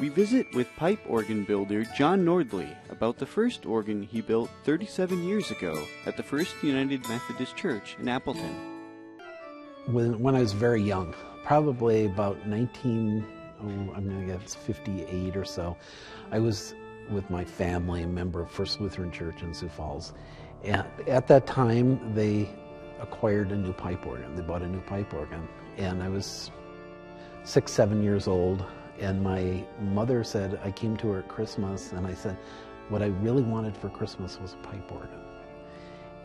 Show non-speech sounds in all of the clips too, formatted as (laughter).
We visit with pipe organ builder John Nordlie about the first organ he built 37 years ago at the First United Methodist Church in Appleton. When, when I was very young, probably about 19, oh, I'm going to guess 58 or so, I was with my family, a member of First Lutheran Church in Sioux Falls. And at that time, they acquired a new pipe organ. They bought a new pipe organ. And I was six, seven years old. And my mother said, I came to her at Christmas and I said, what I really wanted for Christmas was a pipe organ.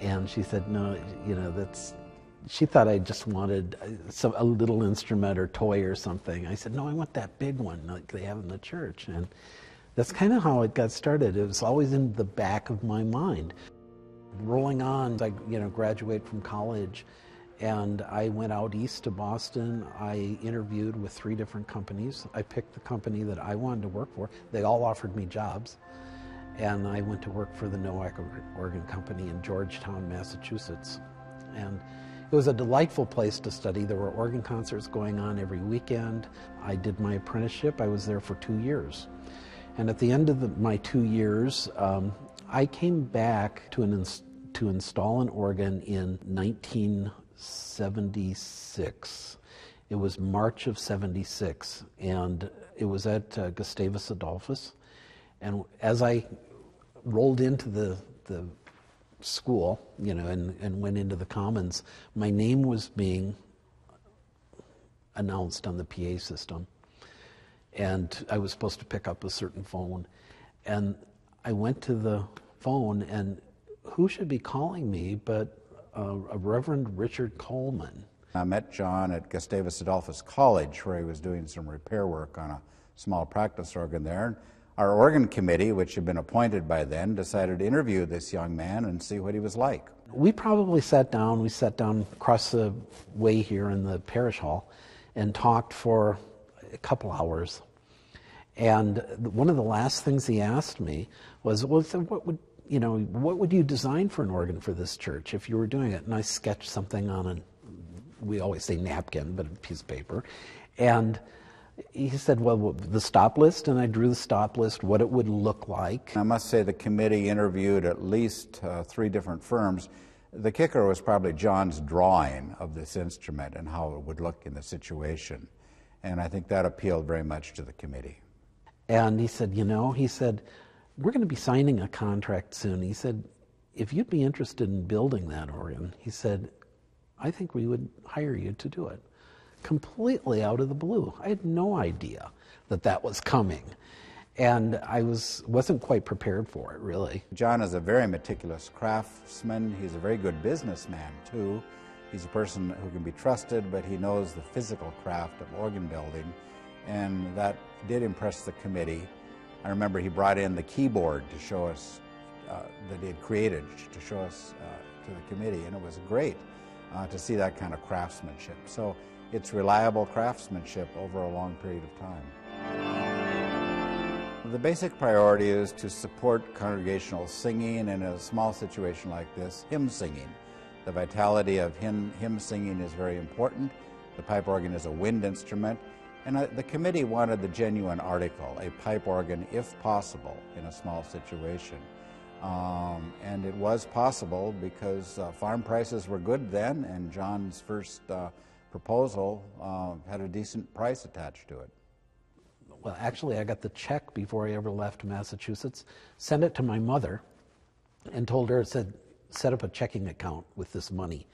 And she said, no, you know, that's, she thought I just wanted uh, some, a little instrument or toy or something. I said, no, I want that big one like they have in the church. And that's kind of how it got started. It was always in the back of my mind. Rolling on, I you know graduate from college, and I went out east to Boston. I interviewed with three different companies. I picked the company that I wanted to work for. They all offered me jobs, and I went to work for the Noack Organ Company in Georgetown, Massachusetts, and. It was a delightful place to study. There were organ concerts going on every weekend. I did my apprenticeship. I was there for two years. And at the end of the, my two years, um, I came back to, an ins- to install an organ in 1976. It was March of 76, and it was at uh, Gustavus Adolphus. And as I rolled into the, the school, you know, and, and went into the commons, my name was being announced on the PA system and I was supposed to pick up a certain phone. And I went to the phone, and who should be calling me but uh, a Reverend Richard Coleman. I met John at Gustavus Adolphus College, where he was doing some repair work on a small practice organ there. Our organ committee, which had been appointed by then, decided to interview this young man and see what he was like. We probably sat down, we sat down across the way here in the parish hall and talked for a couple hours. And one of the last things he asked me was, well, so what would, you know, what would you design for an organ for this church if you were doing it? And I sketched something on a, we always say napkin, but a piece of paper. And he said, well, the stop list, and I drew the stop list, what it would look like. I must say the committee interviewed at least uh, three different firms. The kicker was probably John's drawing of this instrument and how it would look in the situation. And I think that appealed very much to the committee. And he said, You know, he said, we're going to be signing a contract soon. He said, if you'd be interested in building that organ, he said, I think we would hire you to do it. Completely out of the blue. I had no idea that that was coming. And I was, wasn't quite prepared for it, really. John is a very meticulous craftsman. He's a very good businessman, too. He's a person who can be trusted, but he knows the physical craft of organ building and that did impress the committee. I remember he brought in the keyboard to show us uh, that he had created to show us uh, to the committee, and it was great uh, to see that kind of craftsmanship. So it's reliable craftsmanship over a long period of time. The basic priority is to support congregational singing, in a small situation like this, hymn singing. The vitality of hymn, hymn singing is very important. The pipe organ is a wind instrument. And uh, the committee wanted the genuine article, a pipe organ, if possible, in a small situation. Um, and it was possible because uh, farm prices were good then, and John's first uh, proposal uh, had a decent price attached to it. Well, actually, I got the check before I ever left Massachusetts, sent it to my mother, and told her, said, set up a checking account with this money.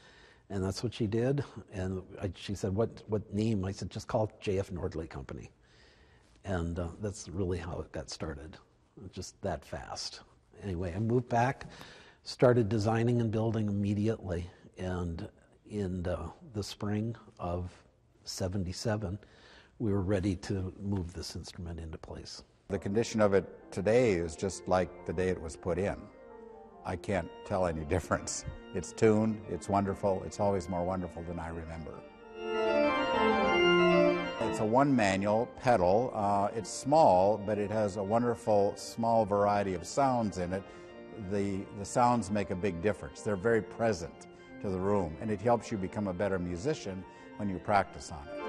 And that's what she did. And I, she said, what, what name? I said, just call it JF Nordlie Company. And uh, that's really how it got started, just that fast. Anyway, I moved back, started designing and building immediately. And in uh, the spring of 77, we were ready to move this instrument into place. The condition of it today is just like the day it was put in. I can't tell any difference. It's tuned, it's wonderful, it's always more wonderful than I remember. It's a one manual pedal. Uh, it's small, but it has a wonderful small variety of sounds in it. The, the sounds make a big difference. They're very present to the room, and it helps you become a better musician when you practice on it.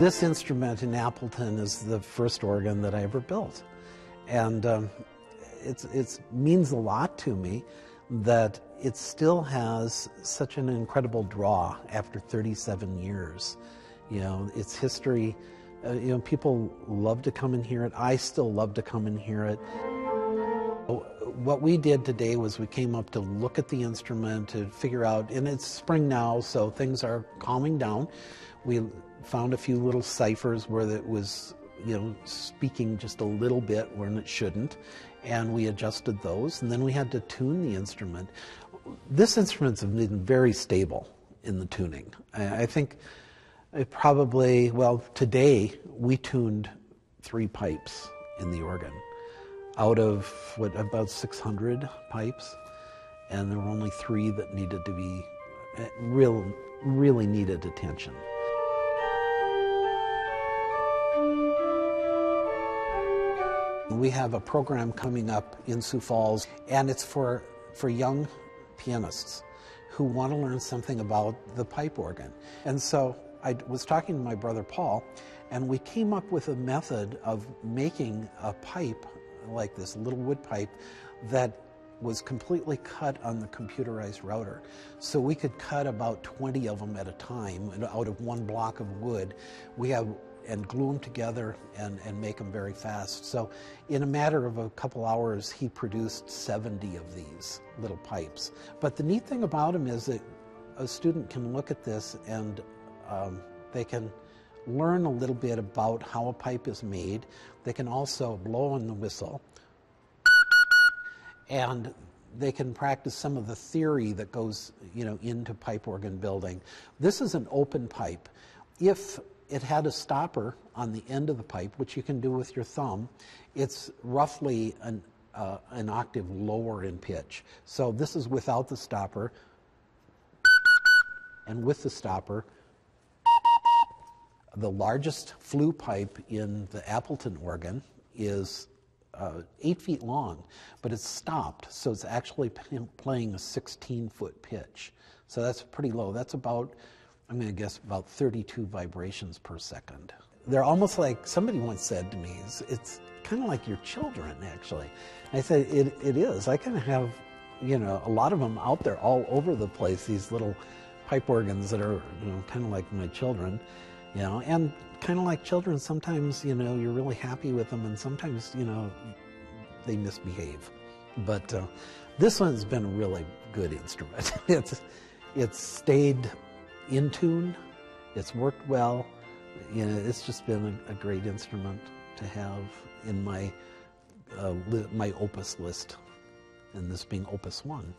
This instrument in Appleton is the first organ that I ever built. And um, it means a lot to me that it still has such an incredible draw after 37 years. You know, its history, uh, you know, people love to come and hear it. I still love to come and hear it. What we did today was we came up to look at the instrument to figure out, and it's spring now, so things are calming down. We found a few little ciphers where it was, you know, speaking just a little bit when it shouldn't, and we adjusted those, and then we had to tune the instrument. This instrument's been very stable in the tuning. I, I think it probably, well, today we tuned three pipes in the organ out of what about 600 pipes, and there were only three that needed to be eh, real, really needed attention. We have a program coming up in Sioux Falls, and it's for, for young pianists who want to learn something about the pipe organ. And so I was talking to my brother Paul, and we came up with a method of making a pipe like this little wood pipe that was completely cut on the computerized router. So we could cut about 20 of them at a time out of one block of wood. We have and glue them together and, and make them very fast. So in a matter of a couple hours, he produced 70 of these little pipes. But the neat thing about them is that a student can look at this and um, they can learn a little bit about how a pipe is made. They can also blow on the whistle. And they can practice some of the theory that goes, you know, into pipe organ building. This is an open pipe. If it had a stopper on the end of the pipe, which you can do with your thumb, it's roughly an, uh, an octave lower in pitch. So this is without the stopper. And with the stopper, the largest flue pipe in the Appleton organ is uh, eight feet long, but it's stopped, so it's actually playing a 16 foot pitch. So that's pretty low. That's about, I'm going to guess, about 32 vibrations per second. They're almost like somebody once said to me, it's, it's kind of like your children, actually. And I said, it, it is. I kind of have, you know, a lot of them out there all over the place, these little pipe organs that are, you know, kind of like my children you know and kind of like children sometimes you know you're really happy with them and sometimes you know they misbehave but uh, this one's been a really good instrument (laughs) it's it's stayed in tune it's worked well. You know it's just been a, a great instrument to have in my uh, my opus list and this being opus one